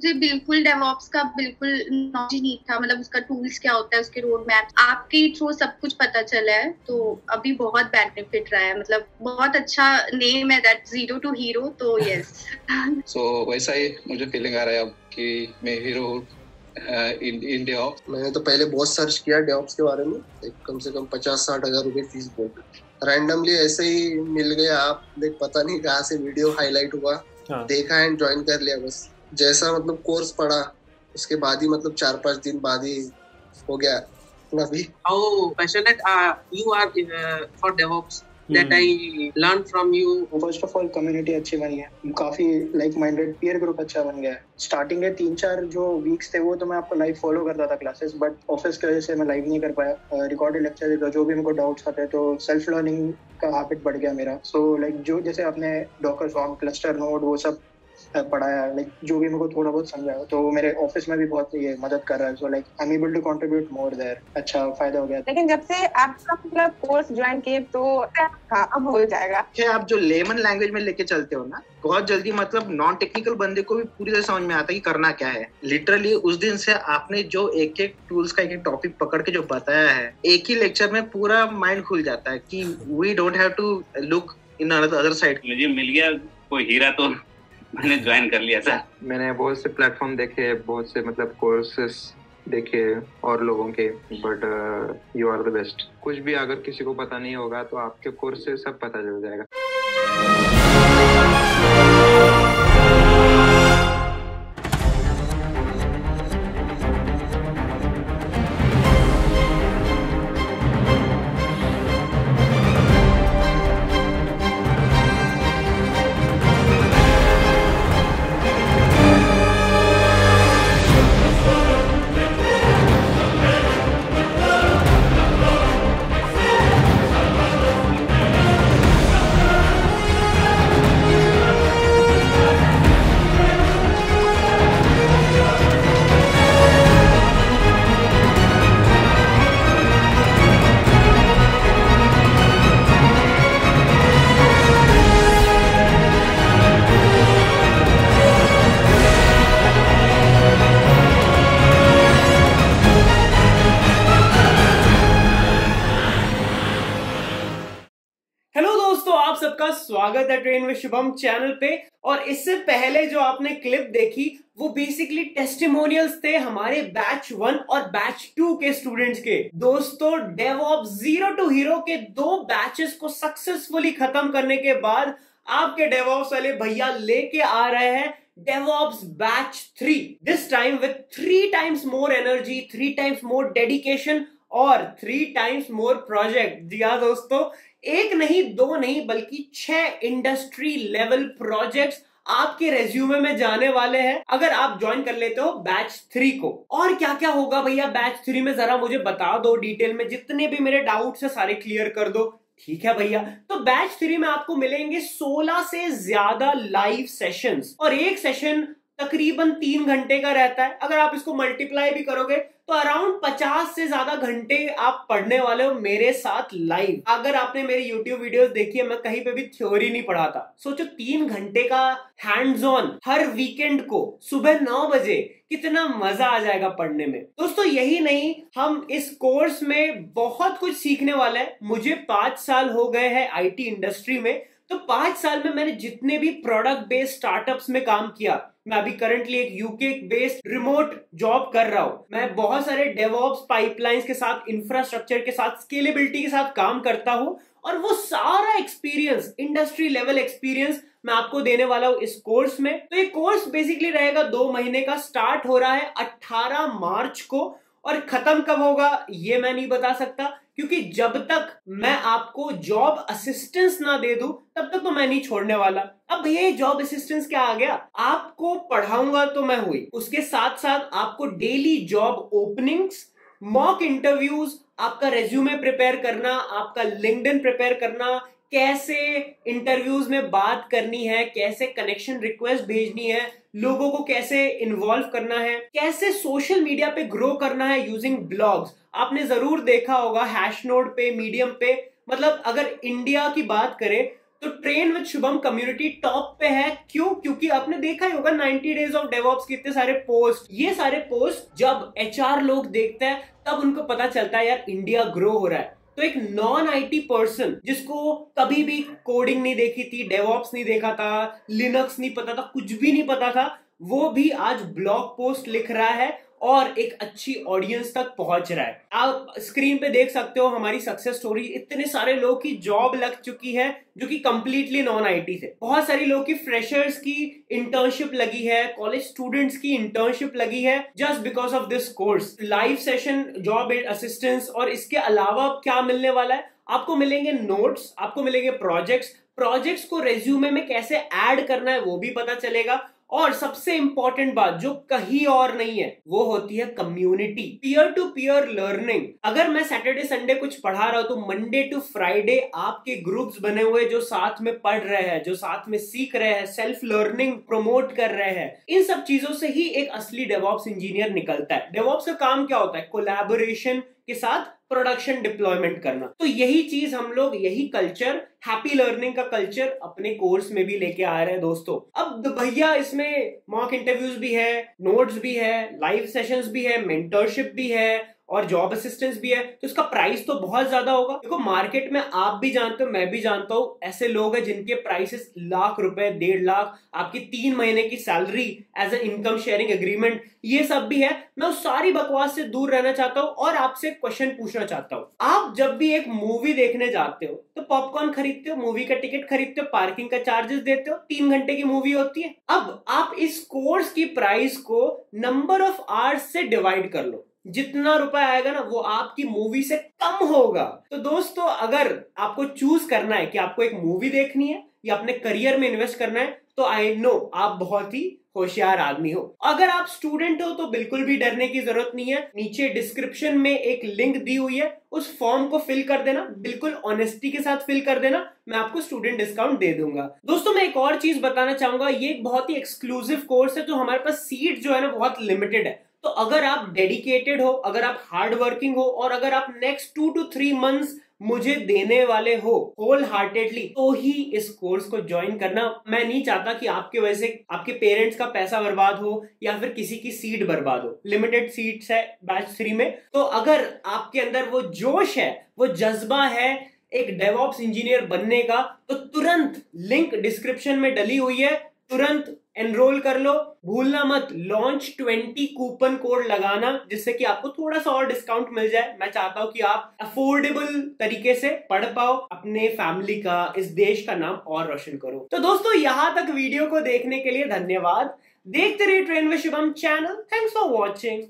मुझे बिल्कुल डेवॉप्स का बिल्कुल नॉलेज नहीं था। मतलब उसका टूल्स क्या होता है उसके रोड मैप आपके थ्रू सब कुछ पता चला है तो अभी बहुत बेनिफिट रहा है। मतलब बहुत अच्छा नेम है दैट ज़ीरो टू हीरो तो यस सो so, वैसा ही मुझे फीलिंग आ रहा है अब कि मैं हीरो इन डेवॉप्स मैंने तो पहले बहुत सर्च किया डेवॉप्स के बारे में एक कम से कम पचास साठ हज़ार रुपए फ़ीस बोल रैंडमली ऐसे ही मिल गया आप देख पता नहीं कहाँ से वीडियो हाईलाइट हुआ। हाँ. देखा एंड ज्वाइन कर लिया बस। जैसा मतलब कोर्स पढ़ा उसके बाद ही मतलब चार पाँच दिन बाद ही हो गया। अभी how passionate uh, you are in, uh, for DevOps? That I learned from you. First of all, community अच्छी बनी है। काफ़ी लाइक माइंडेड पीयर ग्रुप अच्छा बन गया है। स्टार्टिंग के तीन चार जो वीक्स थे वो तो मैं आपको लाइव फॉलो करता था क्लासेस बट ऑफ़िस की वजह से मैं लाइव नहीं कर पाया। रिकॉर्डेड लेक्चर देता जो भी मेरे को डाउट्स आते तो सेल्फ लर्निंग का हैबिट बढ़ गया मेरा। सो so, लाइक like, जो जैसे आपने डॉकर सॉन्ग क्लस्टर नोड वो सब पढ़ाया लाइक जो भी मेरे को थोड़ा बहुत समझाया तो मेरे ऑफ़िस में भी बहुत ये मदद कर रहा है so like I am able to contribute more there अच्छा फ़ायदा हो गया। लेकिन जब से आपका मतलब कोर्स ज्वाइन किए तो हाँ अब हो जाएगा। आप जो लेमन लैंग्वेज में लेके चलते हो ना बहुत जल्दी मतलब नॉन टेक्निकल बंदे को भी पूरी तरह समझ में आता है कि करना क्या है। लिटरली उस दिन से आपने जो एक एक टूल्स का एक एक टॉपिक पकड़ के जो बताया है एक ही लेक्चर में पूरा माइंड खुल जाता है कि we don't have to look in other side मुझे मिल गया कोई हीरा तो मैंने ज्वाइन कर लिया था। मैंने बहुत से प्लेटफॉर्म देखे, बहुत से मतलब कोर्सेस देखे और लोगों के but you are the best कुछ भी अगर किसी को पता नहीं होगा तो आपके कोर्स से सब पता चल जाएगा। स्वागत है ट्रेन में शुभम चैनल पे। और इससे पहले जो आपने क्लिप देखी वो बेसिकली टेस्टिमोनियल्स थे हमारे बैच वन और बैच टू के स्टूडेंट्स के। दोस्तों डेवॉप ज़ीरो टू हीरो के दो बैचेस को सक्सेसफुली खत्म करने के बाद आपके डेवॉप्स वाले भैया लेके आ रहे हैं DevOps Batch 3. This time with three times more energy, three times more dedication और थ्री टाइम्स मोर प्रोजेक्ट जी हाँ दोस्तों एक नहीं, दो नहीं, बल्कि छह इंडस्ट्री लेवल प्रोजेक्ट्स आपके रेज्यूमे में जाने वाले हैं। अगर आप ज्वाइन कर लेते हो बैच थ्री को। और क्या क्या होगा भैया बैच थ्री में? जरा मुझे बता दो डिटेल में। जितने भी मेरे डाउट्स है, सारे क्लियर कर दो। ठीक है भैया? तो बैच थ्री में आपको मिलेंगे 16 से ज़्यादा लाइव सेशंस और एक सेशन तकरीबन तीन घंटे का रहता है। अगर आप इसको मल्टीप्लाई भी करोगे तो अराउंड पचास से ज़्यादा घंटे आप पढ़ने वाले हो मेरे साथ लाइव अगर आपने मेरी यूट्यूब वीडियोस देखी है, मैं कहीं पे भी थ्योरी नहीं पढ़ाता सोचो, तीन घंटे का हैंड्स ऑन हर वीकेंड को सुबह नौ बजे कितना मज़ा आ जाएगा पढ़ने में। दोस्तों, यही नहीं, हम इस कोर्स में बहुत कुछ सीखने वाले हैं। मुझे पाँच साल हो गए हैं आईटी इंडस्ट्री में। तो पाँच साल में मैंने जितने भी प्रोडक्ट बेस्ड स्टार्टअप्स में काम किया, मैं अभी करंटली एक यूके बेस्ड रिमोट जॉब कर रहा हूँ। मैं बहुत सारे डेवॉप्स पाइपलाइंस के साथ इंफ्रास्ट्रक्चर के साथ स्केलेबिलिटी के साथ काम करता हूँ और वो सारा एक्सपीरियंस इंडस्ट्री लेवल एक्सपीरियंस मैं आपको देने वाला हूँ इस कोर्स में। तो ये कोर्स बेसिकली रहेगा दो महीने का स्टार्ट हो रहा है 18 मार्च को। और खत्म कब होगा, ये मैं नहीं बता सकता, क्योंकि जब तक मैं आपको जॉब असिस्टेंस ना दे दूँ, तब तक तो मैं नहीं छोड़ने वाला। अब भैया जॉब असिस्टेंस क्या आ गया? आपको पढ़ाऊँगा तो मैं हुई। उसके साथ साथ आपको daily job openings mock interviews आपका रेज्यूमे प्रिपेयर करना, आपका लिंक्डइन प्रिपेयर करना कैसे इंटरव्यूज़ में बात करनी है, कैसे कनेक्शन रिक्वेस्ट भेजनी है, लोगों को कैसे इन्वॉल्व करना है, कैसे सोशल मीडिया पे ग्रो करना है यूजिंग ब्लॉग्स आपने ज़रूर देखा होगा हैश नोड पे मीडियम पे। मतलब अगर इंडिया की बात करें तो train with Shubham community top पे है। क्यों? क्योंकि आपने देखा ही होगा 90 डेज़ ऑफ़ डेवॉप्स कितने सारे पोस्ट ये सारे पोस्ट जब एचआर लोग देखते हैं, तब उनको पता चलता है, यार इंडिया ग्रो हो रहा है। तो एक नॉन आईटी पर्सन जिसको कभी भी कोडिंग नहीं देखी थी डेवॉप्स नहीं देखा था लिनक्स नहीं पता था, कुछ भी नहीं पता था, वो भी आज ब्लॉग पोस्ट लिख रहा है और एक अच्छी ऑडियंस तक पहुँच रहा है। आप स्क्रीन पे देख सकते हो हमारी सक्सेस स्टोरी इतने सारे लोग की जॉब लग चुकी है, जो कि कंप्लीटली नॉन आईटी थे बहुत सारी लोग की फ्रेशर्स की इंटर्नशिप लगी है कॉलेज स्टूडेंट्स की इंटर्नशिप लगी है just because of this course live session job assistance और इसके अलावा क्या मिलने वाला है? आपको मिलेंगे नोट्स आपको मिलेंगे प्रोजेक्ट्स प्रोजेक्ट्स को रेज्यूमे में कैसे ऐड करना है, वो भी पता चलेगा। और सबसे इंपॉर्टेंट बात जो कहीं और नहीं है, वो होती है community peer to peer learning अगर मैं सैटरडे संडे कुछ पढ़ा रहा हूँ तो मंडे टू फ्राइडे आपके ग्रुप्स बने हुए जो साथ में पढ़ रहे हैं, जो साथ में सीख रहे हैं सेल्फ लर्निंग प्रमोट कर रहे हैं, इन सब चीज़ों से ही एक असली डेवॉप्स इंजीनियर निकलता है. डेवॉप्स का काम क्या होता है? कोलैबोरेशन के साथ प्रोडक्शन डिप्लॉयमेंट करना। तो यही चीज़ हम लोग, यही कल्चर हैप्पी लर्निंग का कल्चर अपने कोर्स में भी लेके आ रहे हैं दोस्तों। अब भैया इसमें मॉक इंटरव्यूज़ भी है नोट्स भी है लाइव सेशंस भी है मेंटरशिप भी है। और जॉब असिस्टेंस भी है तो इसका प्राइस तो बहुत ज़्यादा होगा। देखो मार्केट में आप भी जानते हो, मैं भी जानता हूँ, ऐसे लोग हैं जिनके प्राइसेस लाख रुपए, डेढ़ लाख, आपकी तीन महीने की salary as a income sharing agreement ये सब भी है। मैं उस सारी बकवास से दूर रहना चाहता हूँ और आपसे क्वेश्चन पूछना चाहता हूँ। आप जब भी एक मूवी देखने जाते हो तो पॉपकॉर्न खरीदते हो मूवी का टिकट खरीदते हो पार्किंग का चार्जेस देते हो, तीन घंटे की मूवी होती है। अब आप इस कोर्स की प्राइस को नंबर ऑफ़ आवर्स से डिवाइड कर लो। जितना रुपए आएगा ना, वो आपकी मूवी से कम होगा। तो दोस्तों, अगर आपको चूज़ करना है कि आपको एक मूवी देखनी है या अपने करियर में इन्वेस्ट करना है तो आई नो आप बहुत ही होशियार आदमी हो। अगर आप स्टूडेंट हो तो बिल्कुल भी डरने की ज़रूरत नहीं है। नीचे डिस्क्रिप्शन में एक लिंक दी हुई है, उस फॉर्म को फिल कर देना। बिल्कुल ऑनेस्टी के साथ फिल कर देना। मैं आपको स्टूडेंट डिस्काउंट दे दूँगा। दोस्तों, मैं एक और चीज़ बताना चाहूँगा। ये एक बहुत ही एक्सक्लूसिव कोर्स है तो हमारे पास सीट जो है ना, बहुत लिमिटेड है। तो अगर आप डेडिकेटेड हो, अगर आप हार्ड वर्किंग हो, और अगर आप next two two three months मुझे देने वाले हो होल हार्टेडली तो ही इस कोर्स को ज्वाइन करना। मैं नहीं चाहता कि आपके वजह से आपके पेरेंट्स का पैसा बर्बाद हो या फिर किसी की सीट बर्बाद हो। लिमिटेड सीट्स है बैच थ्री में। तो अगर आपके अंदर वो जोश है, वो जज्बा है एक डेवॉप्स इंजीनियर बनने का तो तुरंत लिंक डिस्क्रिप्शन में डली हुई है। तुरंत एनरोल कर लो। भूलना मत। लॉन्च ट्वेंटी कूपन कोड लगाना, जिससे कि आपको थोड़ा सा और डिस्काउंट मिल जाए। मैं चाहता हूँ कि आप अफोर्डेबल तरीके से पढ़ पाओ, अपने फैमिली का, इस देश का नाम और रोशन करो। तो दोस्तों, यहाँ तक वीडियो को देखने के लिए धन्यवाद। देखते रहिए ट्रेन में Shubham channel thanks for watching